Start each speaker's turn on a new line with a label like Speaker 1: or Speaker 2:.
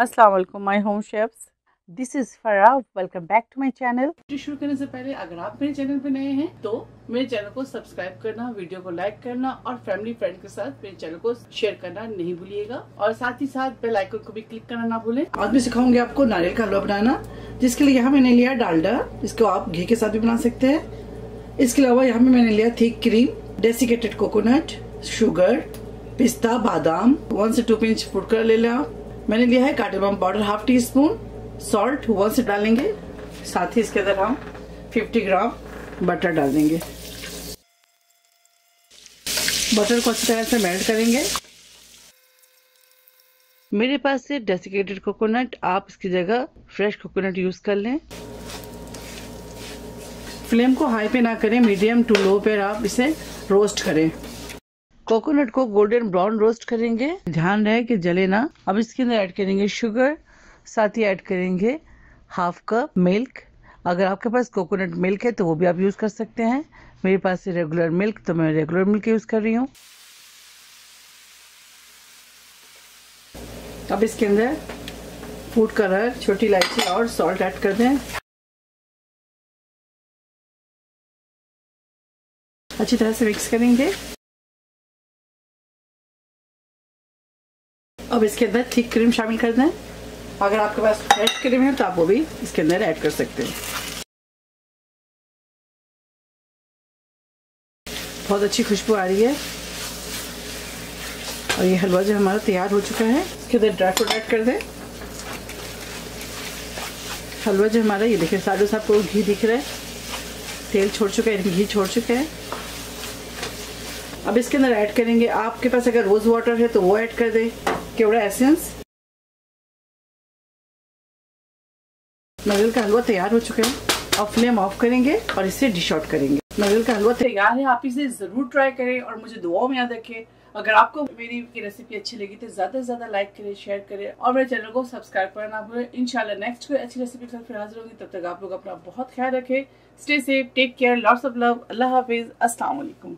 Speaker 1: अस्सलाम वालेकुम, my home chefs. This is Farah welcome back to my channel
Speaker 2: शुरू करने से पहले अगर आप मेरे चैनल पे नए हैं तो मेरे चैनल को सब्सक्राइब करना, वीडियो को लाइक करना और फैमिली फ्रेंड के साथ मेरे चैनल को शेयर करना नहीं भूलिएगा। और साथ ही साथ बेल आइकन को भी क्लिक करना ना भूलें। आज मैं सिखाऊँगी आपको नारियल का हलवा बनाना, जिसके लिए यहाँ मैंने लिया डालडा, जिसको आप घी के साथ भी बना सकते हैं। इसके अलावा यहाँ में मैंने लिया thick cream, desiccated coconut, sugar, पिस्ता, बादाम, वन से टू पिंच फ़ूड कलर ले लिया। मैंने लिया है cardamom powder half teaspoon salt one से डालेंगे। साथ ही इसके अंदर हम 50 ग्राम बटर डाल देंगे बटर को अच्छी तरह से मेल्ट करेंगे। मेरे पास से डेसिकेटेड कोकोनट आप इसकी जगह फ्रेश कोकोनट यूज़ कर लें। फ्लेम को हाई पे ना करें मीडियम टू लो पे आप इसे रोस्ट करें। कोकोनट को गोल्डन ब्राउन रोस्ट करेंगे। ध्यान रहे कि जले ना। अब इसके अंदर ऐड करेंगे शुगर, साथ ही ऐड करेंगे हाफ़ कप मिल्क। अगर आपके पास कोकोनट मिल्क है तो वो भी आप यूज़ कर सकते हैं। मेरे पास रेगुलर मिल्क तो मैं रेगुलर मिल्क यूज़ कर रही हूँ। अब इसके अंदर फ़ूड कलर, छोटी इलायची और सॉल्ट ऐड कर दें। अच्छी तरह से मिक्स करेंगे। अब इसके अंदर थिक क्रीम शामिल कर दें अगर आपके पास फ्रेश क्रीम है तो आप वो भी इसके अंदर ऐड कर सकते हैं। बहुत अच्छी खुशबू आ रही है। और ये हलवा जो हमारा तैयार हो चुका है, इसके अंदर ड्राई फ्रूट ऐड कर दें। हलवा जो हमारा, ये देखिए साढ़े साहब को घी दिख रहा है। तेल छोड़ चुका है, घी छोड़ चुका है। अब इसके अंदर ऐड करेंगे। आपके पास अगर रोज वाटर है तो वो ऐड कर दें। केवड़ा एसेंस नारियल का हलवा तैयार हो चुका है अब फ्लेम ऑफ़ करेंगे और इसे डिश आउट करेंगे नारियल का हलवा तैयार है आप इसे ज़रूर ट्राई करें और मुझे दुआओं में याद रखें अगर आपको मेरी की रेसिपी अच्छी लगी तो ज़्यादा से ज़्यादा लाइक करें शेयर करें और मेरे चैनल को सब्सक्राइब करना ना भूलें इंशाल्लाह नेक्स्ट कोई अच्छी रेसिपी के साथ फिर हाजिर होगी तब तक आप लोग अपना बहुत ख्याल रखें stay safe take care lots of love अल्लाह हाफिज अस्सलाम वालेकुम